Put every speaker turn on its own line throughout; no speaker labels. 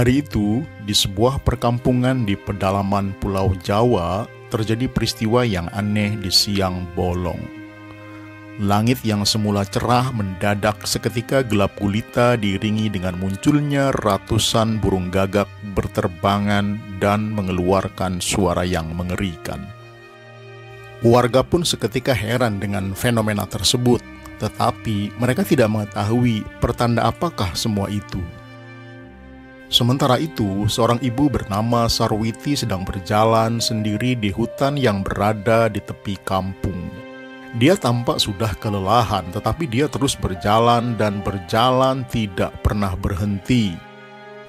Hari itu, di sebuah perkampungan di pedalaman Pulau Jawa, terjadi peristiwa yang aneh di siang bolong. Langit yang semula cerah mendadak seketika gelap gulita diiringi dengan munculnya ratusan burung gagak berterbangan dan mengeluarkan suara yang mengerikan. Warga pun seketika heran dengan fenomena tersebut, tetapi mereka tidak mengetahui pertanda apakah semua itu. Sementara itu, seorang ibu bernama Sarwiti sedang berjalan sendiri di hutan yang berada di tepi kampung. Dia tampak sudah kelelahan, tetapi dia terus berjalan dan berjalan tidak pernah berhenti.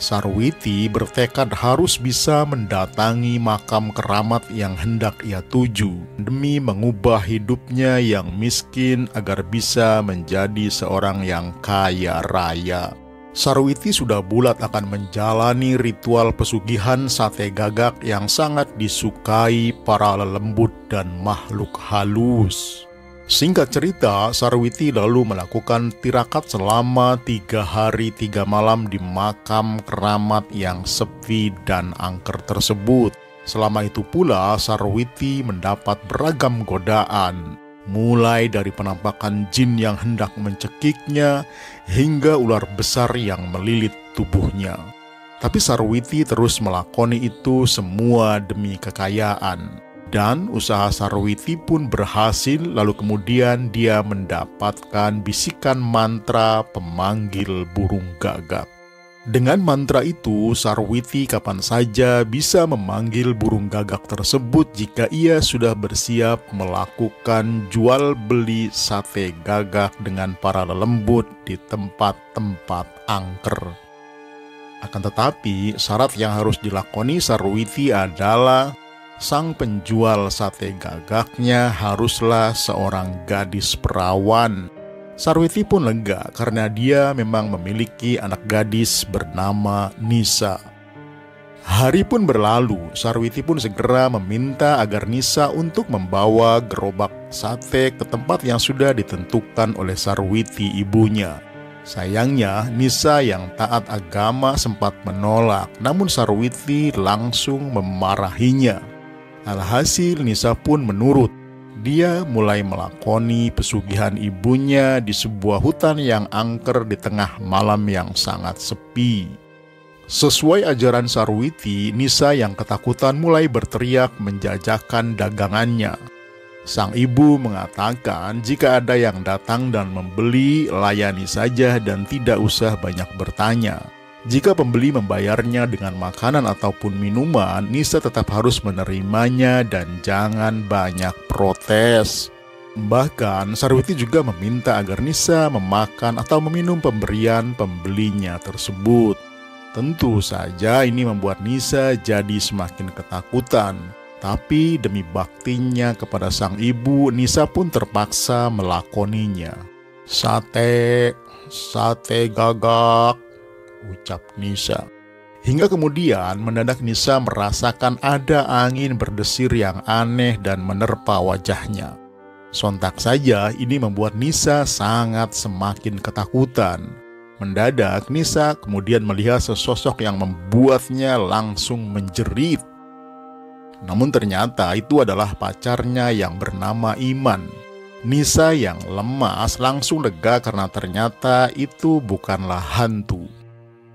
Sarwiti bertekad harus bisa mendatangi makam keramat yang hendak ia tuju demi mengubah hidupnya yang miskin agar bisa menjadi seorang yang kaya raya. Sarwiti sudah bulat akan menjalani ritual pesugihan sate gagak yang sangat disukai para lelembut dan makhluk halus. Singkat cerita, Sarwiti lalu melakukan tirakat selama tiga hari tiga malam di makam keramat yang sepi dan angker tersebut. Selama itu pula, Sarwiti mendapat beragam godaan, mulai dari penampakan jin yang hendak mencekiknya hingga ular besar yang melilit tubuhnya. Tapi Sarwiti terus melakoni itu semua demi kekayaan dan usaha Sarwiti pun berhasil lalu kemudian dia mendapatkan bisikan mantra pemanggil burung gagak. Dengan mantra itu, Sarwiti kapan saja bisa memanggil burung gagak tersebut jika ia sudah bersiap melakukan jual beli sate gagak dengan para lelembut di tempat-tempat angker. Akan tetapi, syarat yang harus dilakoni Sarwiti adalah sang penjual sate gagaknya haruslah seorang gadis perawan. Sarwiti pun lega karena dia memang memiliki anak gadis bernama Nisa. Hari pun berlalu, Sarwiti pun segera meminta agar Nisa untuk membawa gerobak sate ke tempat yang sudah ditentukan oleh Sarwiti ibunya. Sayangnya, Nisa yang taat agama sempat menolak, namun Sarwiti langsung memarahinya. Alhasil Nisa pun menurut. Dia mulai melakoni pesugihan ibunya di sebuah hutan yang angker di tengah malam yang sangat sepi. Sesuai ajaran Sarwiti, Nisa yang ketakutan mulai berteriak menjajakan dagangannya. Sang ibu mengatakan jika ada yang datang dan membeli, layani saja dan tidak usah banyak bertanya. Jika pembeli membayarnya dengan makanan ataupun minuman, Nisa tetap harus menerimanya dan jangan banyak protes. Bahkan, Sarwiti juga meminta agar Nisa memakan atau meminum pemberian pembelinya tersebut. Tentu saja ini membuat Nisa jadi semakin ketakutan. Tapi demi baktinya kepada sang ibu, Nisa pun terpaksa melakoninya. Sate, sate gagak, ucap Nisa. Hingga kemudian mendadak Nisa merasakan ada angin berdesir yang aneh dan menerpa wajahnya. Sontak saja ini membuat Nisa sangat semakin ketakutan. Mendadak Nisa kemudian melihat sesosok yang membuatnya langsung menjerit. Namun ternyata itu adalah pacarnya yang bernama Iman. Nisa yang lemas langsung lega karena ternyata itu bukanlah hantu.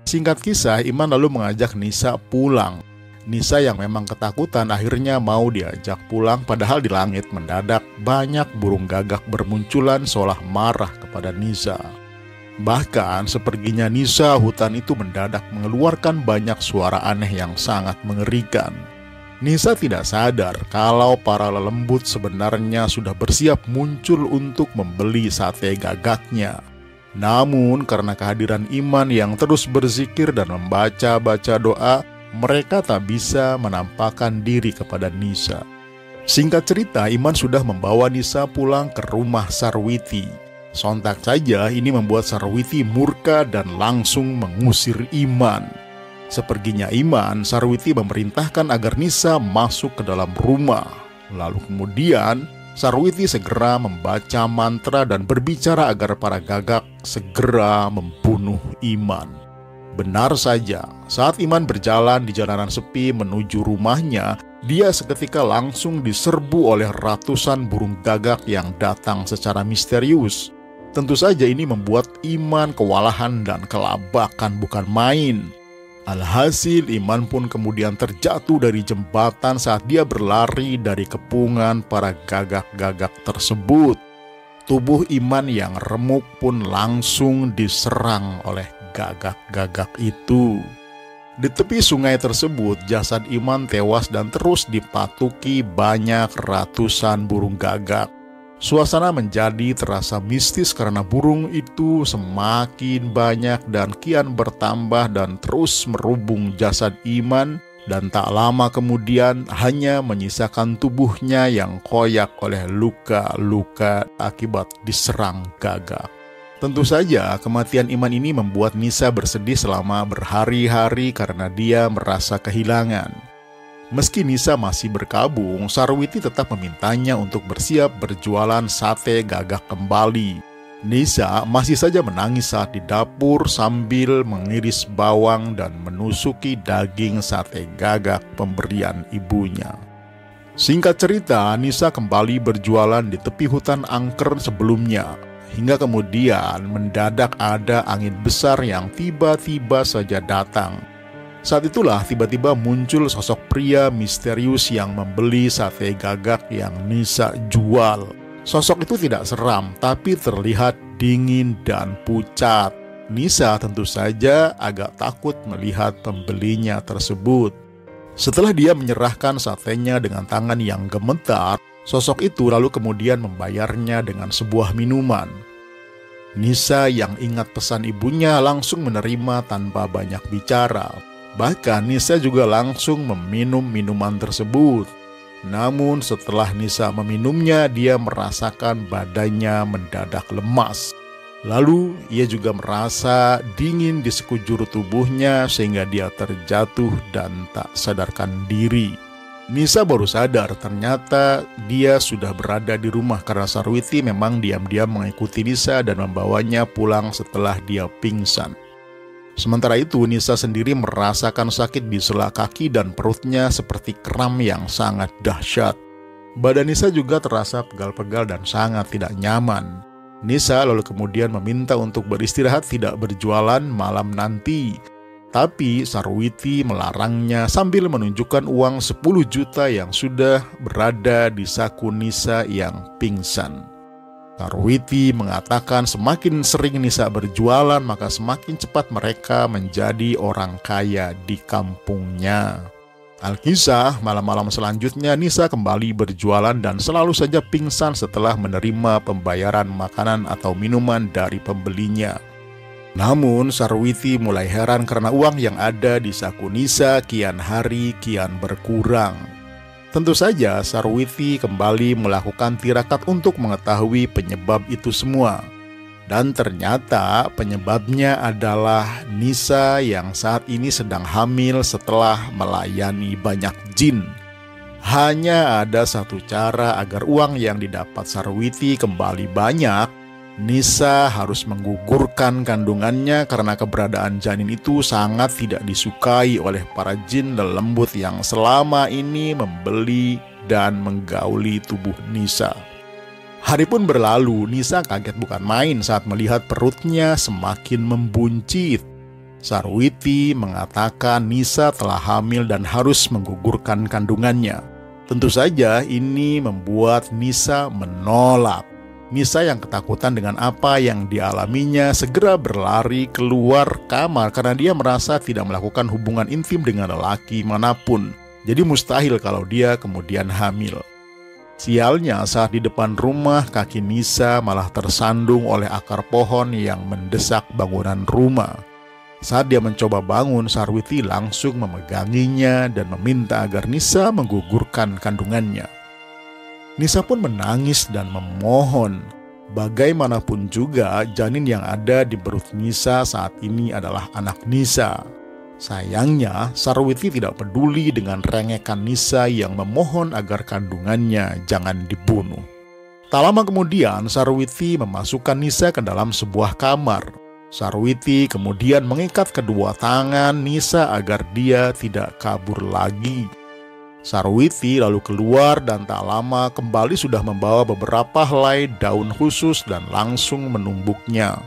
Singkat kisah, Iman lalu mengajak Nisa pulang. Nisa yang memang ketakutan akhirnya mau diajak pulang padahal di langit mendadak banyak burung gagak bermunculan seolah marah kepada Nisa. Bahkan seperginya Nisa hutan itu mendadak mengeluarkan banyak suara aneh yang sangat mengerikan. Nisa tidak sadar kalau para lelembut sebenarnya sudah bersiap muncul untuk membeli sate gagaknya. Namun karena kehadiran iman yang terus berzikir dan membaca-baca doa, mereka tak bisa menampakkan diri kepada Nisa. Singkat cerita, Iman sudah membawa Nisa pulang ke rumah Sarwiti. Sontak saja ini membuat Sarwiti murka dan langsung mengusir Iman. Seperginya Iman, Sarwiti memerintahkan agar Nisa masuk ke dalam rumah. Lalu kemudian Sarwiti segera membaca mantra dan berbicara agar para gagak segera membunuh Iman. Benar saja, saat Iman berjalan di jalanan sepi menuju rumahnya, dia seketika langsung diserbu oleh ratusan burung gagak yang datang secara misterius. Tentu saja ini membuat Iman kewalahan dan kelabakan bukan main. Alhasil Iman pun kemudian terjatuh dari jembatan saat dia berlari dari kepungan para gagak-gagak tersebut. Tubuh Iman yang remuk pun langsung diserang oleh gagak-gagak itu. Di tepi sungai tersebut, jasad Iman tewas dan terus dipatuki banyak ratusan burung gagak. Suasana menjadi terasa mistis karena burung itu semakin banyak dan kian bertambah dan terus merubung jasad Iman dan tak lama kemudian hanya menyisakan tubuhnya yang koyak oleh luka-luka akibat diserang gagak. Tentu saja kematian Iman ini membuat Nisa bersedih selama berhari-hari karena dia merasa kehilangan. Meski Nisa masih berkabung, Sarwiti tetap memintanya untuk bersiap berjualan sate gagak kembali. Nisa masih saja menangis saat di dapur sambil mengiris bawang dan menusuki daging sate gagak pemberian ibunya. Singkat cerita, Nisa kembali berjualan di tepi hutan angker sebelumnya hingga kemudian mendadak ada angin besar yang tiba-tiba saja datang. Saat itulah tiba-tiba muncul sosok pria misterius yang membeli sate gagak yang Nisa jual. Sosok itu tidak seram, tapi terlihat dingin dan pucat. Nisa tentu saja agak takut melihat pembelinya tersebut. Setelah dia menyerahkan satenya dengan tangan yang gemetar, sosok itu lalu kemudian membayarnya dengan sebuah minuman. Nisa yang ingat pesan ibunya langsung menerima tanpa banyak bicara. Bahkan Nisa juga langsung meminum minuman tersebut. Namun setelah Nisa meminumnya, dia merasakan badannya mendadak lemas. Lalu ia juga merasa dingin di sekujur tubuhnya sehingga dia terjatuh dan tak sadarkan diri. Nisa baru sadar ternyata dia sudah berada di rumah karena Sarwiti memang diam-diam mengikuti Nisa dan membawanya pulang setelah dia pingsan. Sementara itu, Nisa sendiri merasakan sakit di sebelah kaki dan perutnya seperti kram yang sangat dahsyat. Badan Nisa juga terasa pegal-pegal dan sangat tidak nyaman. Nisa lalu kemudian meminta untuk beristirahat tidak berjualan malam nanti tapi Sarwiti melarangnya sambil menunjukkan uang 10 juta yang sudah berada di saku Nisa yang pingsan. Sarwiti mengatakan semakin sering Nisa berjualan maka semakin cepat mereka menjadi orang kaya di kampungnya. Alkisah, malam-malam selanjutnya Nisa kembali berjualan dan selalu saja pingsan setelah menerima pembayaran makanan atau minuman dari pembelinya. Namun Sarwiti mulai heran karena uang yang ada di saku Nisa kian hari kian berkurang. Tentu saja Sarwiti kembali melakukan tirakat untuk mengetahui penyebab itu semua. Dan ternyata penyebabnya adalah Nisa yang saat ini sedang hamil setelah melayani banyak jin. Hanya ada satu cara agar uang yang didapat Sarwiti kembali banyak, Nisa harus menggugurkan kandungannya karena keberadaan janin itu sangat tidak disukai oleh para jin lembut yang selama ini membeli dan menggauli tubuh Nisa. Hari pun berlalu, Nisa kaget bukan main saat melihat perutnya semakin membuncit. Sarwiti mengatakan Nisa telah hamil dan harus menggugurkan kandungannya. Tentu saja ini membuat Nisa menolak. Nisa yang ketakutan dengan apa yang dialaminya segera berlari keluar kamar karena dia merasa tidak melakukan hubungan intim dengan lelaki mana pun. Jadi mustahil kalau dia kemudian hamil. Sialnya saat di depan rumah kaki Nisa malah tersandung oleh akar pohon yang mendesak bangunan rumah. Saat dia mencoba bangun, Sarwiti langsung memeganginya dan meminta agar Nisa menggugurkan kandungannya. Nisa pun menangis dan memohon. Bagaimanapun juga, janin yang ada di perut Nisa saat ini adalah anak Nisa. Sayangnya, Sarwiti tidak peduli dengan rengekan Nisa yang memohon agar kandungannya jangan dibunuh. Tak lama kemudian, Sarwiti memasukkan Nisa ke dalam sebuah kamar. Sarwiti kemudian mengikat kedua tangan Nisa agar dia tidak kabur lagi. Sarwiti lalu keluar dan tak lama kembali sudah membawa beberapa helai daun khusus dan langsung menumbuknya.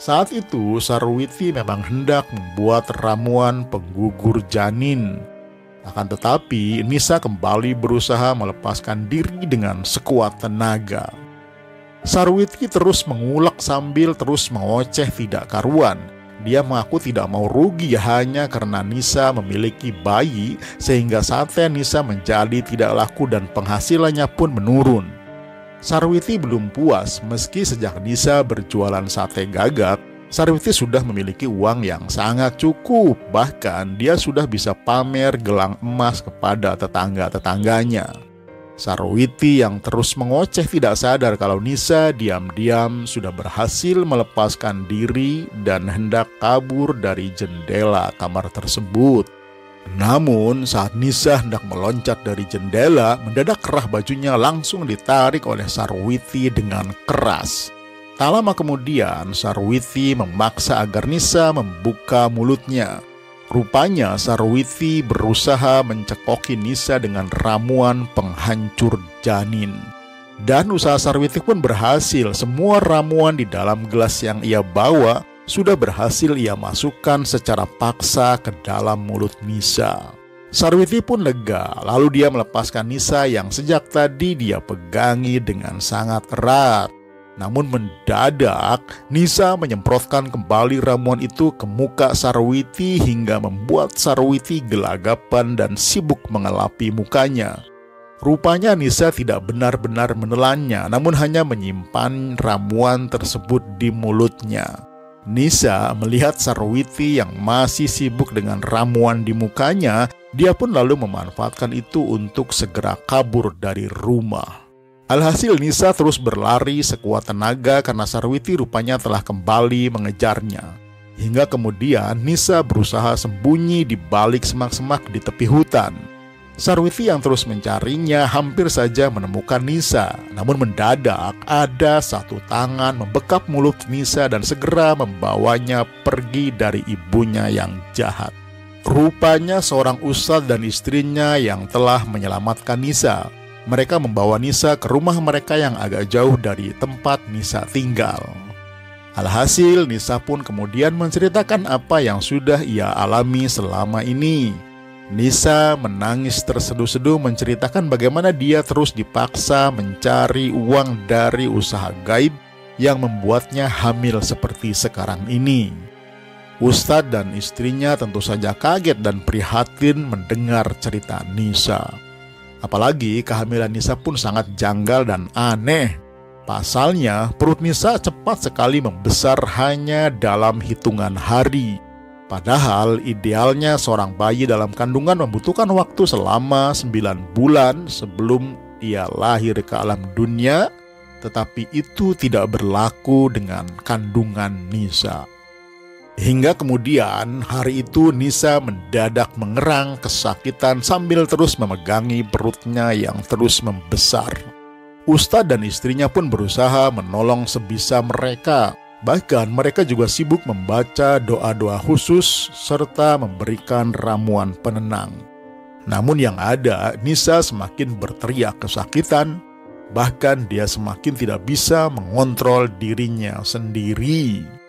Saat itu Sarwiti memang hendak membuat ramuan penggugur janin. Akan tetapi Nisa kembali berusaha melepaskan diri dengan sekuat tenaga. Sarwiti terus mengulak sambil terus mengoceh tidak karuan. Dia mengaku tidak mau rugi hanya karena Nisa memiliki bayi sehingga saatnya Nisa menjadi tidak laku dan penghasilannya pun menurun. Sarwiti belum puas meski sejak Nisa berjualan sate gagak, Sarwiti sudah memiliki uang yang sangat cukup, bahkan dia sudah bisa pamer gelang emas kepada tetangga-tetangganya. Sarwiti yang terus mengoceh tidak sadar kalau Nisa diam-diam sudah berhasil melepaskan diri dan hendak kabur dari jendela kamar tersebut. Namun saat Nisa hendak meloncat dari jendela, mendadak kerah bajunya langsung ditarik oleh Sarwiti dengan keras. Tak lama kemudian, Sarwiti memaksa agar Nisa membuka mulutnya. Rupanya Sarwiti berusaha mencekoki Nisa dengan ramuan penghancur janin. Dan usaha Sarwiti pun berhasil. Semua ramuan di dalam gelas yang ia bawa sudah berhasil ia masukkan secara paksa ke dalam mulut Nisa. Sarwiti pun lega, lalu dia melepaskan Nisa yang sejak tadi dia pegangi dengan sangat erat. Namun mendadak, Nisa menyemprotkan kembali ramuan itu ke muka Sarwiti hingga membuat Sarwiti gelagapan dan sibuk mengelapi mukanya. Rupanya Nisa tidak benar-benar menelannya, namun hanya menyimpan ramuan tersebut di mulutnya. Nisa melihat Sarwiti yang masih sibuk dengan ramuan di mukanya, dia pun lalu memanfaatkan itu untuk segera kabur dari rumah. Alhasil Nisa terus berlari sekuat tenaga karena Sarwiti rupanya telah kembali mengejarnya. Hingga kemudian Nisa berusaha sembunyi di balik semak-semak di tepi hutan. Sarwiti yang terus mencarinya hampir saja menemukan Nisa, namun mendadak ada satu tangan membekap mulut Nisa dan segera membawanya pergi dari ibunya yang jahat. Rupanya seorang ustadz dan istrinya yang telah menyelamatkan Nisa mereka membawa Nisa ke rumah mereka yang agak jauh dari tempat Nisa tinggal. Alhasil, Nisa pun kemudian menceritakan apa yang sudah ia alami selama ini. Nisa menangis terseduh-seduh menceritakan bagaimana dia terus dipaksa mencari uang dari usaha gaib yang membuatnya hamil seperti sekarang ini. Ustadz dan istrinya tentu saja kaget dan prihatin mendengar cerita Nisa. Apalagi kehamilan Nisa pun sangat janggal dan aneh. Pasalnya, perut Nisa cepat sekali membesar hanya dalam hitungan hari. Padahal idealnya seorang bayi dalam kandungan membutuhkan waktu selama 9 bulan sebelum ia lahir ke alam dunia, tetapi itu tidak berlaku dengan kandungan Nisa. Hingga kemudian hari itu Nisa mendadak mengerang kesakitan sambil terus memegangi perutnya yang terus membesar. Ustadz dan istrinya pun berusaha menolong sebisa mereka. Bahkan mereka juga sibuk membaca doa-doa khusus serta memberikan ramuan penenang. Namun yang ada, Nisa semakin berteriak kesakitan, bahkan dia semakin tidak bisa mengontrol dirinya sendiri.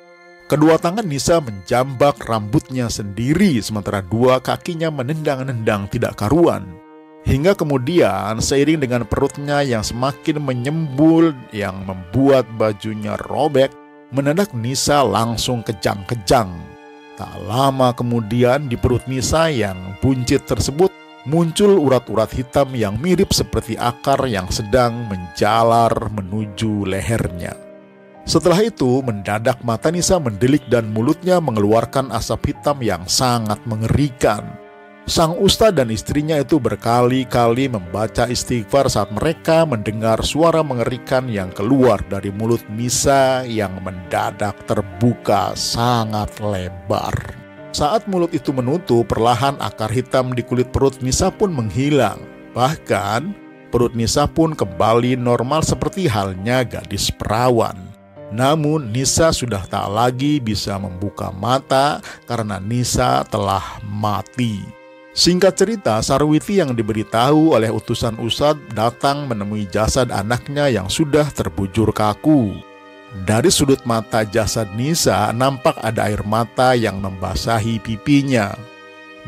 Kedua tangan Nisa menjambak rambutnya sendiri sementara dua kakinya menendang-nendang tidak karuan. Hingga kemudian seiring dengan perutnya yang semakin menyembul yang membuat bajunya robek, mendadak Nisa langsung kejang-kejang. Tak lama kemudian di perut Nisa yang buncit tersebut muncul urat-urat hitam yang mirip seperti akar yang sedang menjalar menuju lehernya. Setelah itu, mendadak mata Nisa mendelik dan mulutnya mengeluarkan asap hitam yang sangat mengerikan. Sang ustadz dan istrinya itu berkali-kali membaca istighfar saat mereka mendengar suara mengerikan yang keluar dari mulut Nisa yang mendadak terbuka sangat lebar. Saat mulut itu menutup, perlahan akar hitam di kulit perut Nisa pun menghilang. Bahkan, perut Nisa pun kembali normal seperti halnya gadis perawan. Namun Nisa sudah tak lagi bisa membuka mata karena Nisa telah mati. Singkat cerita, Sarwiti yang diberitahu oleh utusan Ustadz datang menemui jasad anaknya yang sudah terbujur kaku. Dari sudut mata jasad Nisa nampak ada air mata yang membasahi pipinya.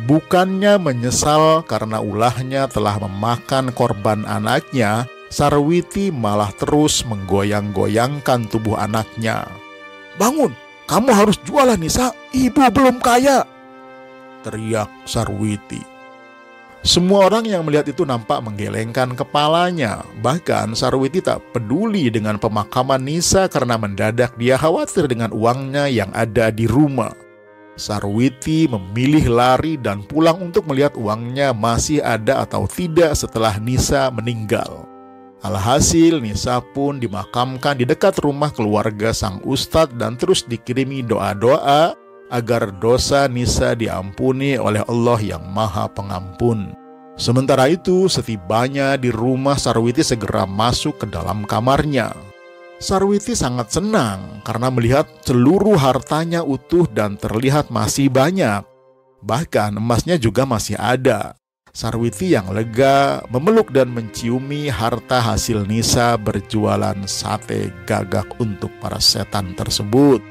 Bukannya menyesal karena ulahnya telah memakan korban anaknya, Sarwiti malah terus menggoyang-goyangkan tubuh anaknya. Bangun, kamu harus jualan Nisa, ibu belum kaya teriak Sarwiti. Semua orang yang melihat itu nampak menggelengkan kepalanya. Bahkan Sarwiti tak peduli dengan pemakaman Nisa karena mendadak dia khawatir dengan uangnya yang ada di rumah. Sarwiti memilih lari dan pulang untuk melihat uangnya masih ada atau tidak setelah Nisa meninggal. Alhasil Nisa pun dimakamkan di dekat rumah keluarga sang ustadz dan terus dikirimi doa-doa agar dosa Nisa diampuni oleh Allah yang Maha Pengampun. Sementara itu, setibanya di rumah Sarwiti segera masuk ke dalam kamarnya. Sarwiti sangat senang karena melihat seluruh hartanya utuh dan terlihat masih banyak. Bahkan emasnya juga masih ada. Sarwiti yang lega memeluk dan menciumi harta hasil Nisa berjualan sate gagak untuk para setan tersebut.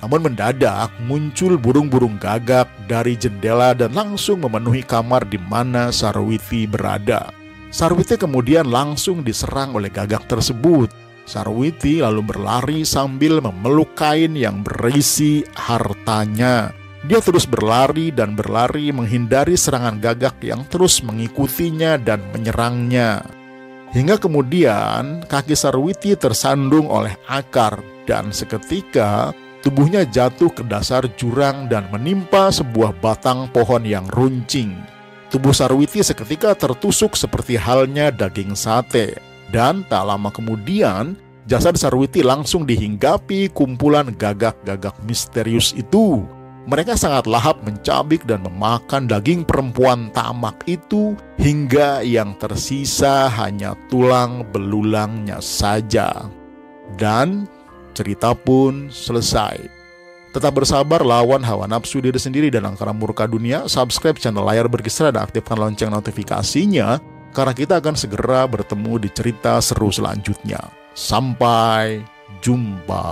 Namun mendadak muncul burung-burung gagak dari jendela dan langsung memenuhi kamar di mana Sarwiti berada. Sarwiti kemudian langsung diserang oleh gagak tersebut. Sarwiti lalu berlari sambil memeluk kain yang berisi hartanya. Dia terus berlari dan berlari menghindari serangan gagak yang terus mengikutinya dan menyerangnya. Hingga kemudian kaki Sarwiti tersandung oleh akar dan seketika Tubuhnya jatuh ke dasar jurang dan menimpa sebuah batang pohon yang runcing. Tubuh Sarwiti seketika tertusuk seperti halnya daging sate. Dan tak lama kemudian, jasad Sarwiti langsung dihinggapi kumpulan gagak-gagak misterius itu. Mereka sangat lahap mencabik dan memakan daging perempuan tamak itu hingga yang tersisa hanya tulang belulangnya saja. Dan cerita pun selesai. Tetap bersabar lawan hawa nafsu diri sendiri dan angkara murka dunia. Subscribe channel layar berkisah dan aktifkan lonceng notifikasinya karena kita akan segera bertemu di cerita seru selanjutnya. Sampai jumpa.